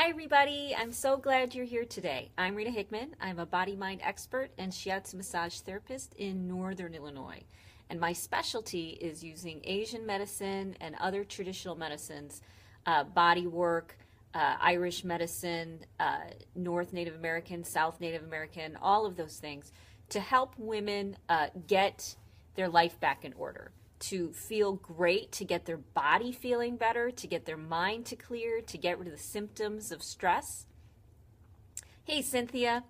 Hi, everybody. I'm so glad you're here today. I'm Rita Hickman. I'm a body mind expert and shiatsu massage therapist in Northern Illinois. And my specialty is using Asian medicine and other traditional medicines, uh, body work, uh, Irish medicine, uh, North Native American, South Native American, all of those things to help women uh, get their life back in order to feel great, to get their body feeling better, to get their mind to clear, to get rid of the symptoms of stress. Hey, Cynthia.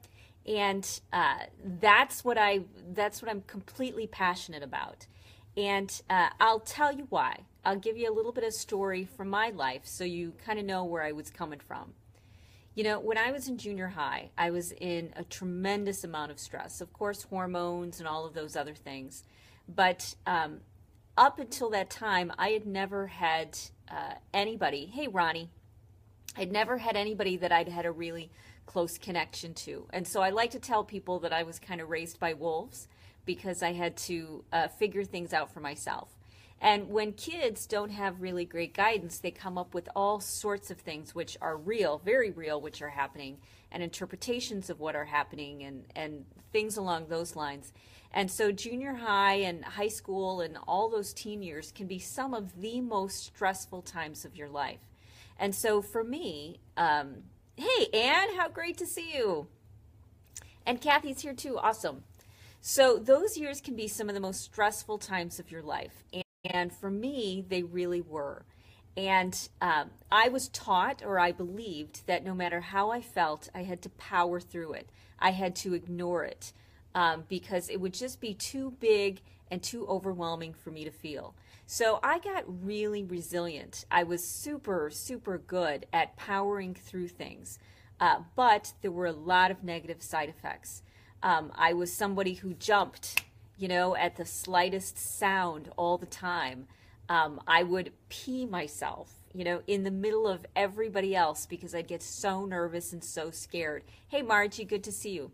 And uh, that's what I that's what I'm completely passionate about. And uh, I'll tell you why. I'll give you a little bit of story from my life so you kind of know where I was coming from. You know, when I was in junior high, I was in a tremendous amount of stress. Of course, hormones and all of those other things. But um, up until that time, I had never had uh, anybody, hey, Ronnie, I'd never had anybody that I'd had a really close connection to. And so I like to tell people that I was kind of raised by wolves because I had to uh, figure things out for myself. And when kids don't have really great guidance, they come up with all sorts of things which are real, very real, which are happening, and interpretations of what are happening, and, and things along those lines. And so, junior high and high school and all those teen years can be some of the most stressful times of your life. And so, for me, um, hey, Anne, how great to see you. And Kathy's here too. Awesome. So, those years can be some of the most stressful times of your life. And, for me, they really were. And um, I was taught, or I believed, that no matter how I felt, I had to power through it. I had to ignore it um, because it would just be too big and too overwhelming for me to feel. So I got really resilient. I was super, super good at powering through things. Uh, but there were a lot of negative side effects. Um, I was somebody who jumped, you know, at the slightest sound all the time. Um, I would pee myself, you know, in the middle of everybody else because I'd get so nervous and so scared. Hey, Margie, good to see you.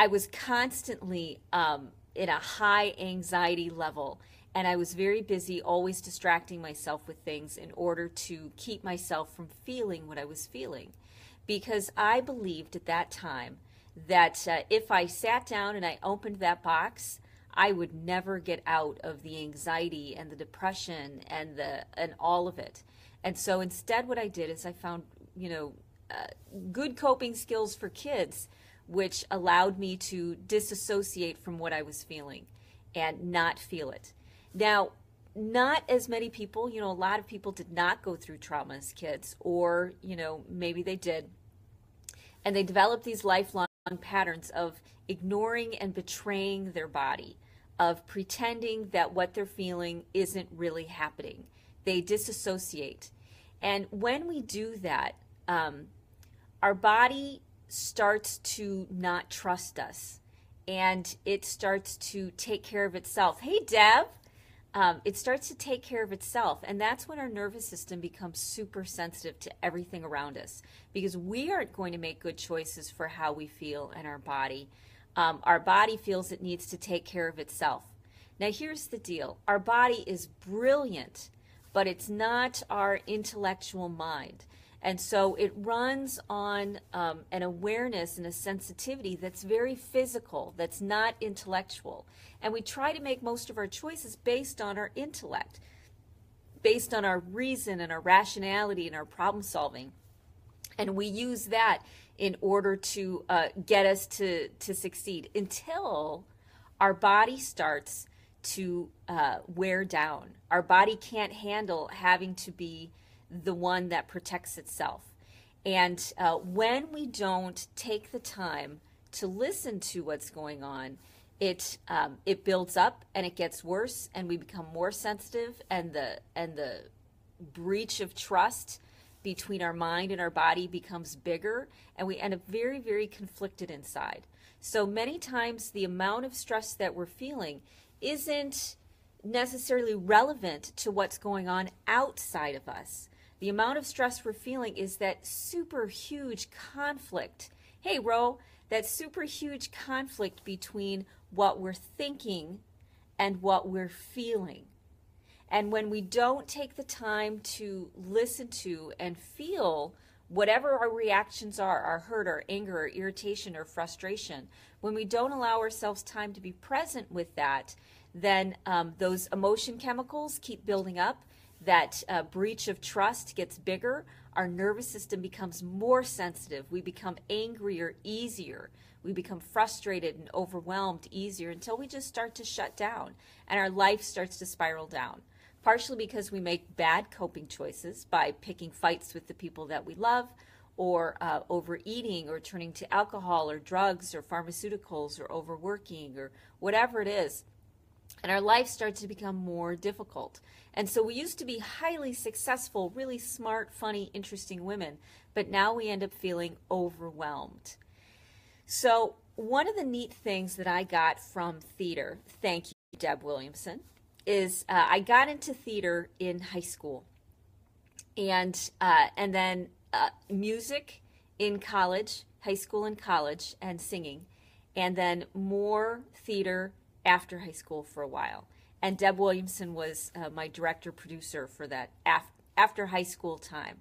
I was constantly um, in a high anxiety level, and I was very busy, always distracting myself with things in order to keep myself from feeling what I was feeling. Because I believed at that time that uh, if I sat down and I opened that box, I would never get out of the anxiety and the depression and the and all of it. And so instead, what I did is I found you know uh, good coping skills for kids which allowed me to disassociate from what I was feeling and not feel it. Now, not as many people, you know, a lot of people did not go through trauma as kids, or, you know, maybe they did. And they developed these lifelong patterns of ignoring and betraying their body, of pretending that what they're feeling isn't really happening. They disassociate. And when we do that, um, our body starts to not trust us and it starts to take care of itself. Hey, Deb. Um, it starts to take care of itself. And that's when our nervous system becomes super sensitive to everything around us because we aren't going to make good choices for how we feel in our body. Um, our body feels it needs to take care of itself. Now, here's the deal our body is brilliant, but it's not our intellectual mind. And so it runs on um, an awareness and a sensitivity that's very physical, that's not intellectual. And we try to make most of our choices based on our intellect, based on our reason and our rationality and our problem solving. And we use that in order to uh, get us to, to succeed until our body starts to uh, wear down. Our body can't handle having to be the one that protects itself. And uh, when we don't take the time to listen to what's going on, it um, it builds up and it gets worse, and we become more sensitive, and the and the breach of trust between our mind and our body becomes bigger, and we end up very very conflicted inside. So many times, the amount of stress that we're feeling isn't necessarily relevant to what's going on outside of us the amount of stress we're feeling is that super huge conflict. Hey, Ro, that super huge conflict between what we're thinking and what we're feeling. And when we don't take the time to listen to and feel whatever our reactions are our hurt, our anger, our irritation, or frustration when we don't allow ourselves time to be present with that, then um, those emotion chemicals keep building up. That uh, breach of trust gets bigger. Our nervous system becomes more sensitive. We become angrier easier. We become frustrated and overwhelmed easier until we just start to shut down and our life starts to spiral down. Partially because we make bad coping choices by picking fights with the people that we love, or uh, overeating, or turning to alcohol, or drugs, or pharmaceuticals, or overworking, or whatever it is. And our life starts to become more difficult. And so we used to be highly successful, really smart, funny, interesting women, but now we end up feeling overwhelmed. So, one of the neat things that I got from theater, thank you, Deb Williamson, is uh, I got into theater in high school, and uh, and then uh, music in college, high school and college, and singing, and then more theater after high school for a while. And Deb Williamson was uh, my director producer for that af- after high school time.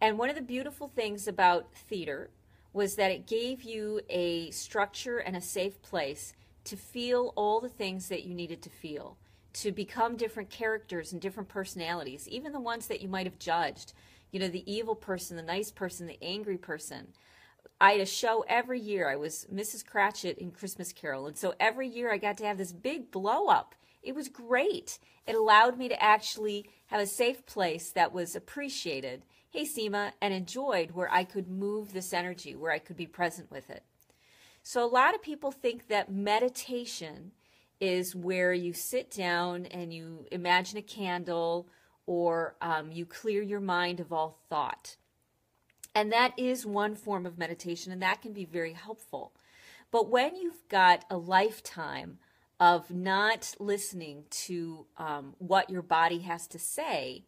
And one of the beautiful things about theater was that it gave you a structure and a safe place to feel all the things that you needed to feel, to become different characters and different personalities, even the ones that you might have judged. You know, the evil person, the nice person, the angry person. I had a show every year. I was Mrs. Cratchit in Christmas Carol. And so every year I got to have this big blow up. It was great. It allowed me to actually have a safe place that was appreciated hey, Seema, and enjoyed where I could move this energy, where I could be present with it. So, a lot of people think that meditation is where you sit down and you imagine a candle or um, you clear your mind of all thought. And that is one form of meditation, and that can be very helpful. But when you've got a lifetime of not listening to um, what your body has to say,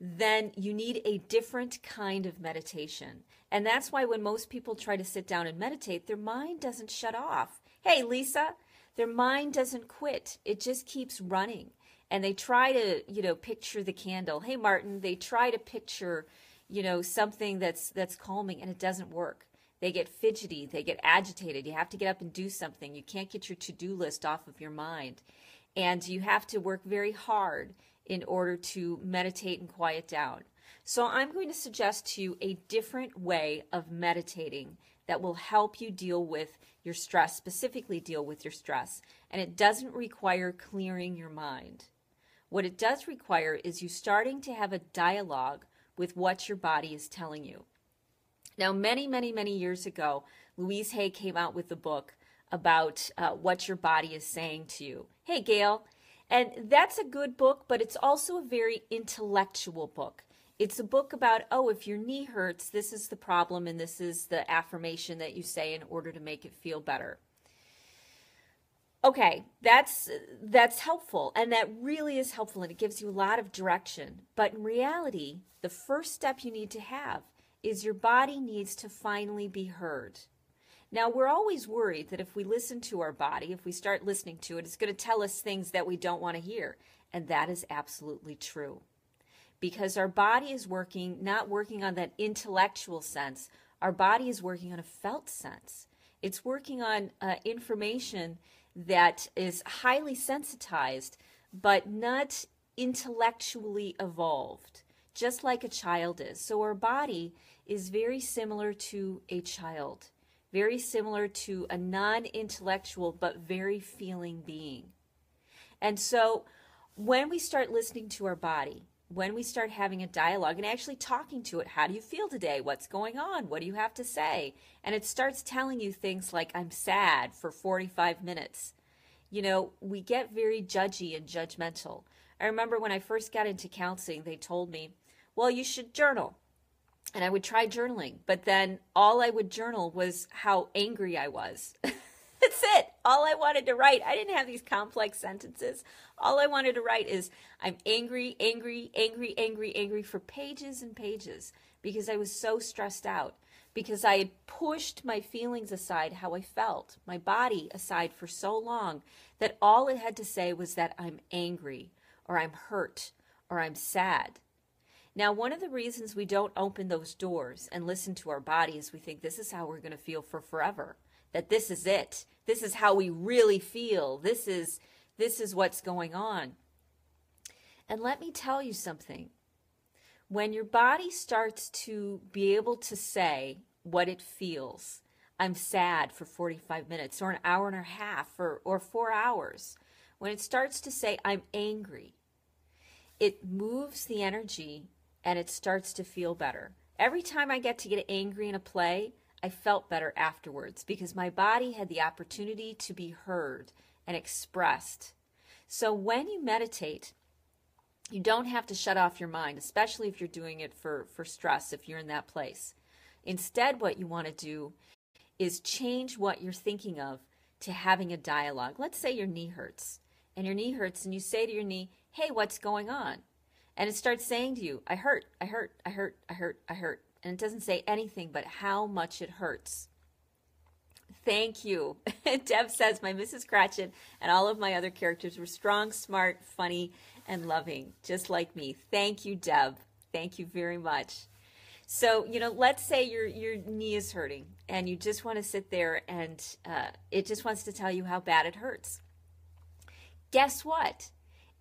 then you need a different kind of meditation. And that's why when most people try to sit down and meditate, their mind doesn't shut off. Hey, Lisa, their mind doesn't quit. It just keeps running. And they try to, you know, picture the candle. Hey, Martin, they try to picture, you know, something that's that's calming and it doesn't work. They get fidgety, they get agitated. You have to get up and do something. You can't get your to-do list off of your mind. And you have to work very hard in order to meditate and quiet down. So, I'm going to suggest to you a different way of meditating that will help you deal with your stress, specifically deal with your stress. And it doesn't require clearing your mind. What it does require is you starting to have a dialogue with what your body is telling you. Now, many, many, many years ago, Louise Hay came out with a book about uh, what your body is saying to you. Hey, Gail, and that's a good book, but it's also a very intellectual book. It's a book about, oh, if your knee hurts, this is the problem, and this is the affirmation that you say in order to make it feel better. Okay, that's that's helpful and that really is helpful and it gives you a lot of direction. But in reality, the first step you need to have is your body needs to finally be heard. Now, we're always worried that if we listen to our body, if we start listening to it, it's going to tell us things that we don't want to hear. And that is absolutely true. Because our body is working, not working on that intellectual sense, our body is working on a felt sense. It's working on uh, information that is highly sensitized, but not intellectually evolved, just like a child is. So our body is very similar to a child very similar to a non intellectual but very feeling being. And so when we start listening to our body, when we start having a dialogue and actually talking to it, how do you feel today? What's going on? What do you have to say? And it starts telling you things like, I'm sad for 45 minutes. You know, we get very judgy and judgmental. I remember when I first got into counseling, they told me, well, you should journal and I would try journaling, but then all I would journal was how angry I was. That's it. All I wanted to write. I didn't have these complex sentences. All I wanted to write is I'm angry, angry, angry, angry, angry for pages and pages because I was so stressed out because I had pushed my feelings aside, how I felt, my body aside for so long that all it had to say was that I'm angry or I'm hurt or I'm sad. Now, one of the reasons we don't open those doors and listen to our body is we think this is how we're going to feel for forever. That this is it. This is how we really feel. This is this is what's going on. And let me tell you something. When your body starts to be able to say what it feels, I'm sad for 45 minutes or an hour and a half or, or four hours, when it starts to say, I'm angry, it moves the energy and it starts to feel better. Every time I get to get angry in a play, I felt better afterwards because my body had the opportunity to be heard and expressed. So when you meditate, you don't have to shut off your mind, especially if you're doing it for, for stress, if you're in that place. Instead, what you want to do is change what you're thinking of to having a dialogue. Let's say your knee hurts, and your knee hurts, and you say to your knee, Hey, what's going on? And it starts saying to you, I hurt, I hurt, I hurt, I hurt, I hurt. And it doesn't say anything but how much it hurts. Thank you. Deb says, My Mrs. Cratchit and all of my other characters were strong, smart, funny, and loving, just like me. Thank you, Deb. Thank you very much. So, you know, let's say your your knee is hurting and you just want to sit there and uh, it just wants to tell you how bad it hurts. Guess what?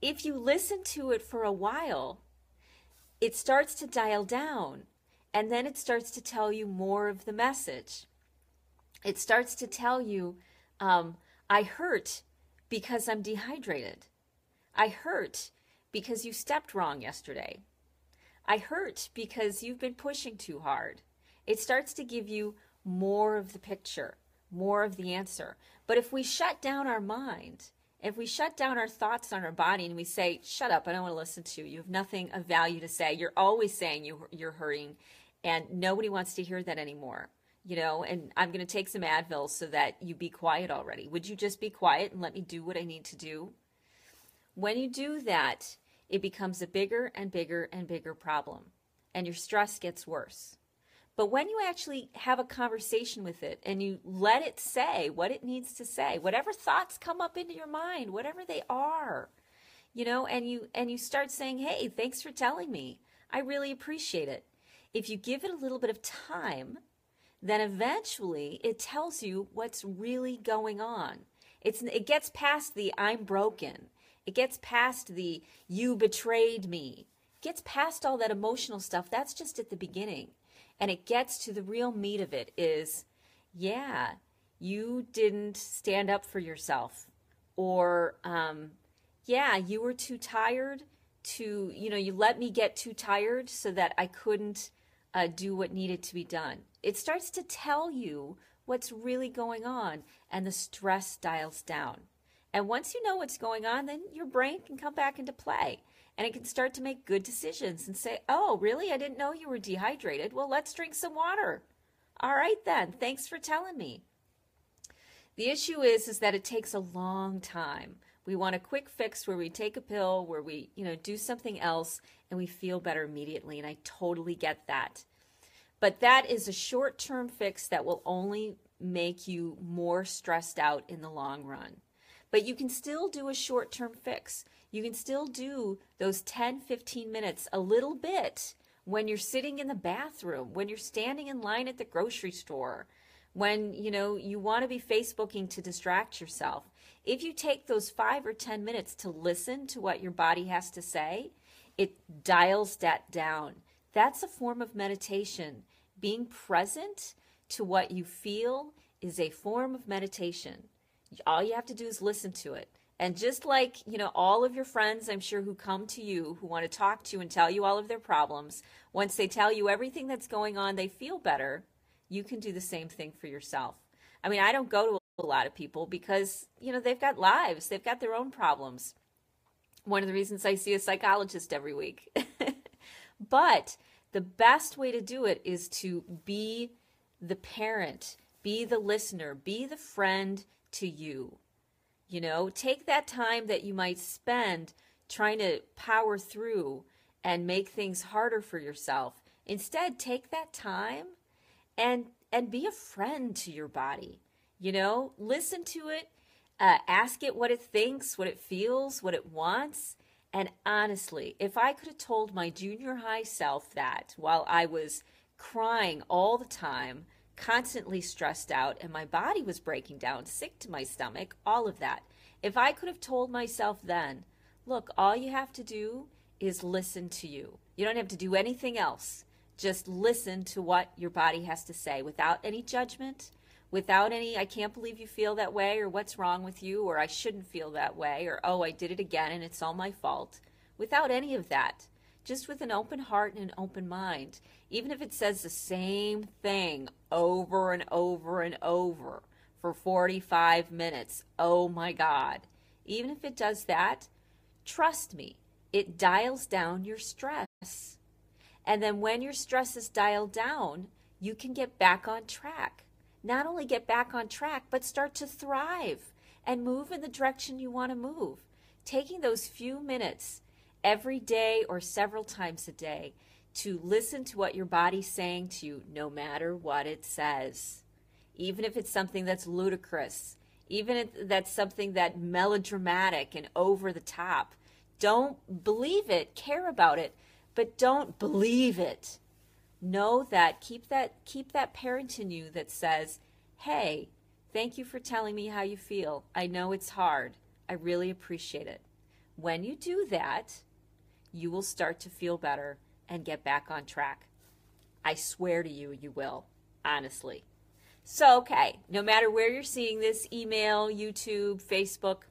If you listen to it for a while, it starts to dial down and then it starts to tell you more of the message it starts to tell you, um, I hurt because I'm dehydrated. I hurt because you stepped wrong yesterday. I hurt because you've been pushing too hard. It starts to give you more of the picture, more of the answer. But if we shut down our mind, if we shut down our thoughts on our body and we say, shut up, I don't want to listen to you. You have nothing of value to say. You're always saying you, you're hurting, and nobody wants to hear that anymore you know, and I'm going to take some Advil so that you be quiet already. Would you just be quiet and let me do what I need to do? When you do that, it becomes a bigger and bigger and bigger problem, and your stress gets worse. But when you actually have a conversation with it and you let it say what it needs to say, whatever thoughts come up into your mind, whatever they are, you know, and you and you start saying, "Hey, thanks for telling me. I really appreciate it." If you give it a little bit of time, then eventually it tells you what's really going on. It's, it gets past the I'm broken. It gets past the you betrayed me. It gets past all that emotional stuff. That's just at the beginning. And it gets to the real meat of it is, yeah, you didn't stand up for yourself. Or, um, yeah, you were too tired to, you know, you let me get too tired so that I couldn't uh, do what needed to be done. It starts to tell you what's really going on, and the stress dials down. And once you know what's going on, then your brain can come back into play and it can start to make good decisions and say, Oh, really? I didn't know you were dehydrated. Well, let's drink some water. All right, then. Thanks for telling me. The issue is, is that it takes a long time. We want a quick fix where we take a pill, where we, you know, do something else and we feel better immediately. And I totally get that. But that is a short term fix that will only make you more stressed out in the long run. But you can still do a short term fix. You can still do those 10, 15 minutes, a little bit when you're sitting in the bathroom, when you're standing in line at the grocery store, when you know you want to be facebooking to distract yourself if you take those 5 or 10 minutes to listen to what your body has to say it dials that down that's a form of meditation being present to what you feel is a form of meditation. All you have to do is listen to it. And just like, you know, all of your friends, I'm sure, who come to you, who want to talk to you and tell you all of their problems, once they tell you everything that's going on, they feel better. You can do the same thing for yourself. I mean, I don't go to a lot of people because, you know, they've got lives, they've got their own problems. One of the reasons I see a psychologist every week. but the best way to do it is to be the parent, be the listener, be the friend to you. You know, take that time that you might spend trying to power through and make things harder for yourself. Instead, take that time and and be a friend to your body. You know, listen to it, uh, ask it what it thinks, what it feels, what it wants, And honestly, if I could have told my junior high self that while I was crying all the time, constantly stressed out, and my body was breaking down, sick to my stomach, all of that. If I could have told myself then, look, all you have to do is listen to you. You don't have to do anything else. Just listen to what your body has to say without any judgment, without any, I can't believe you feel that way, or what's wrong with you, or I shouldn't feel that way, or oh, I did it again and it's all my fault. Without any of that. Just with an open heart and an open mind. Even if it says the same thing over and over and over for 45 minutes, oh my God. Even if it does that, trust me, it dials down your stress. And then when your stress is dialed down, you can get back on track not only get back on track, but start to thrive and move in the direction you want to move. Taking those few minutes every day or several times a day to listen to what your body's saying to you, no matter what it says. Even if it's something that's ludicrous, even if that's something that melodramatic and over the top. Don't believe it, care about it, but don't believe it know that keep that keep that parent in you that says hey thank you for telling me how you feel. I know it's hard. I really appreciate it. When you do that you will start to feel better and get back on track. I swear to you you will honestly. So okay no matter where you're seeing this email youtube facebook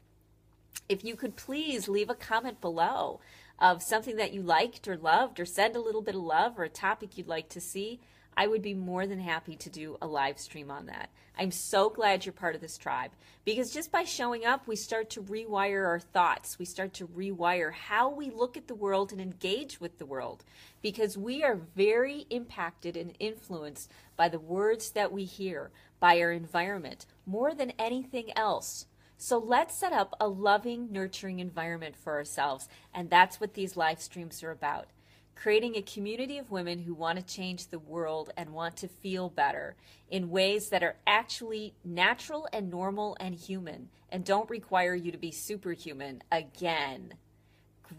if you could please leave a comment below of something that you liked or loved or send a little bit of love or a topic you'd like to see, I would be more than happy to do a live stream on that. I'm so glad you're part of this tribe because just by showing up, we start to rewire our thoughts. We start to rewire how we look at the world and engage with the world because we are very impacted and influenced by the words that we hear, by our environment, more than anything else. So let's set up a loving, nurturing environment for ourselves. And that's what these live streams are about. Creating a community of women who want to change the world and want to feel better in ways that are actually natural and normal and human and don't require you to be superhuman again.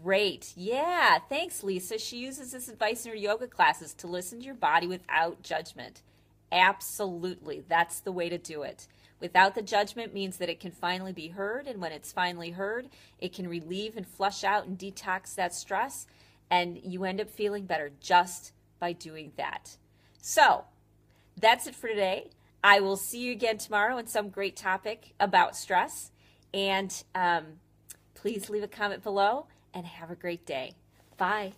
Great. Yeah. Thanks, Lisa. She uses this advice in her yoga classes to listen to your body without judgment. Absolutely. That's the way to do it. Without the judgment means that it can finally be heard, and when it's finally heard, it can relieve and flush out and detox that stress, and you end up feeling better just by doing that. So, that's it for today. I will see you again tomorrow on some great topic about stress. And um, please leave a comment below and have a great day. Bye.